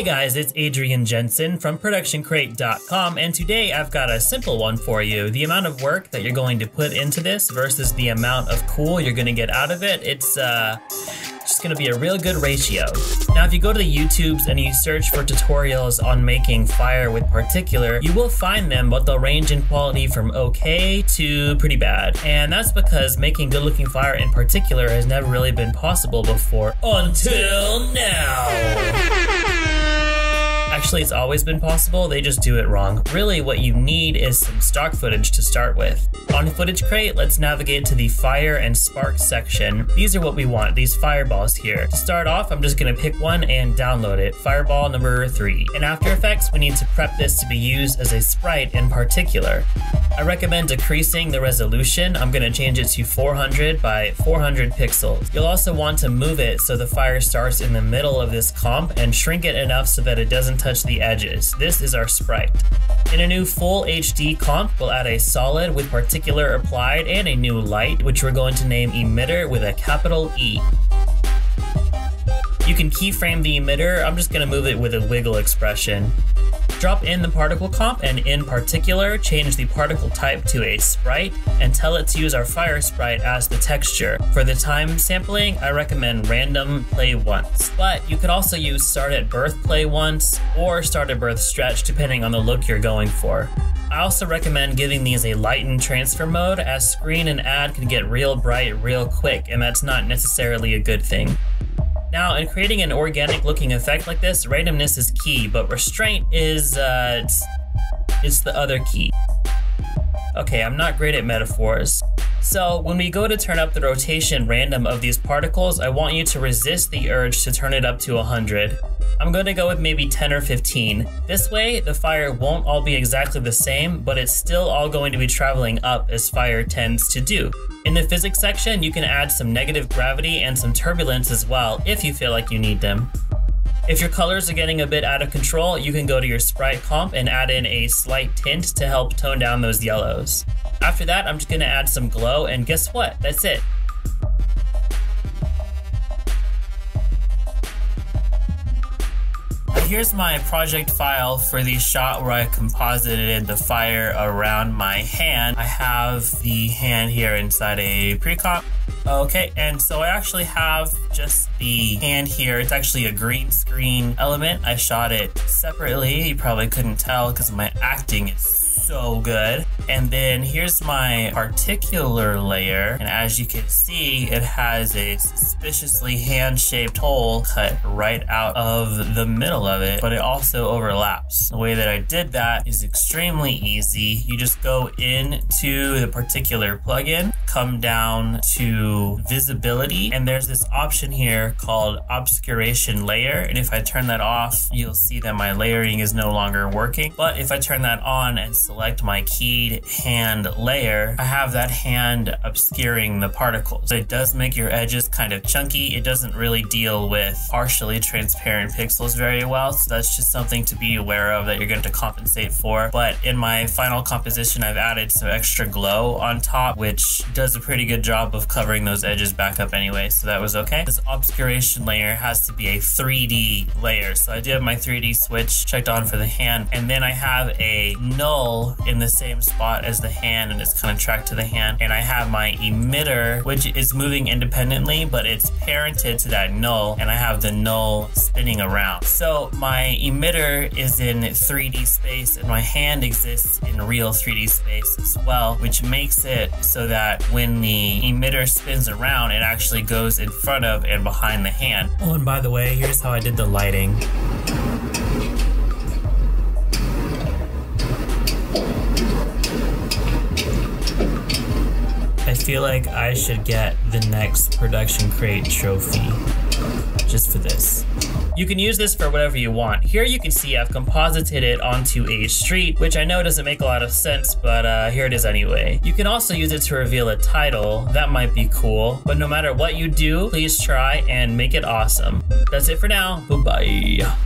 Hey guys, it's Adrian Jensen from ProductionCrate.com, and today I've got a simple one for you. The amount of work that you're going to put into this versus the amount of cool you're going to get out of it, it's uh, just going to be a real good ratio. Now, if you go to the YouTubes and you search for tutorials on making fire with particular, you will find them, but they'll range in quality from okay to pretty bad. And that's because making good looking fire in particular has never really been possible before until now. Actually, it's always been possible, they just do it wrong. Really, what you need is some stock footage to start with. On Footage Crate, let's navigate to the Fire and Spark section. These are what we want, these fireballs here. To start off, I'm just gonna pick one and download it, Fireball number three. In After Effects, we need to prep this to be used as a sprite in particular. I recommend decreasing the resolution. I'm gonna change it to 400 by 400 pixels. You'll also want to move it so the fire starts in the middle of this comp and shrink it enough so that it doesn't touch the edges. This is our sprite. In a new full HD comp, we'll add a solid with particular applied and a new light, which we're going to name emitter with a capital E. You can keyframe the emitter, I'm just gonna move it with a wiggle expression. Drop in the particle comp and in particular, change the particle type to a sprite and tell it to use our fire sprite as the texture. For the time sampling, I recommend random play once, but you could also use start at birth play once or start at birth stretch depending on the look you're going for. I also recommend giving these a lighten transfer mode as screen and add can get real bright real quick and that's not necessarily a good thing. Now, in creating an organic looking effect like this, randomness is key, but restraint is, uh, it's, it's the other key. Okay, I'm not great at metaphors. So when we go to turn up the rotation random of these particles, I want you to resist the urge to turn it up to 100. I'm going to go with maybe 10 or 15. This way, the fire won't all be exactly the same, but it's still all going to be traveling up as fire tends to do. In the physics section, you can add some negative gravity and some turbulence as well if you feel like you need them. If your colors are getting a bit out of control, you can go to your sprite comp and add in a slight tint to help tone down those yellows. After that, I'm just gonna add some glow and guess what? That's it. Here's my project file for the shot where I composited the fire around my hand. I have the hand here inside a pre-comp. Okay, and so I actually have just the hand here. It's actually a green screen element. I shot it separately. You probably couldn't tell because my acting is so good. And then here's my particular layer. And as you can see, it has a suspiciously hand-shaped hole cut right out of the middle of it, but it also overlaps. The way that I did that is extremely easy. You just go into the particular plugin, come down to visibility, and there's this option here called obscuration layer. And if I turn that off, you'll see that my layering is no longer working. But if I turn that on and select my keyed hand layer, I have that hand obscuring the particles. It does make your edges kind of chunky. It doesn't really deal with partially transparent pixels very well, so that's just something to be aware of that you're going to compensate for. But in my final composition, I've added some extra glow on top, which does a pretty good job of covering those edges back up anyway, so that was okay. This obscuration layer has to be a 3D layer, so I do have my 3D switch checked on for the hand, and then I have a null in the same spot as the hand and it's kind of tracked to the hand. And I have my emitter, which is moving independently, but it's parented to that null and I have the null spinning around. So my emitter is in 3D space and my hand exists in real 3D space as well, which makes it so that when the emitter spins around, it actually goes in front of and behind the hand. Oh, and by the way, here's how I did the lighting. I feel like I should get the next production crate trophy just for this. You can use this for whatever you want. Here you can see I've composited it onto a street, which I know doesn't make a lot of sense, but uh, here it is anyway. You can also use it to reveal a title. That might be cool, but no matter what you do, please try and make it awesome. That's it for now. Bye-bye.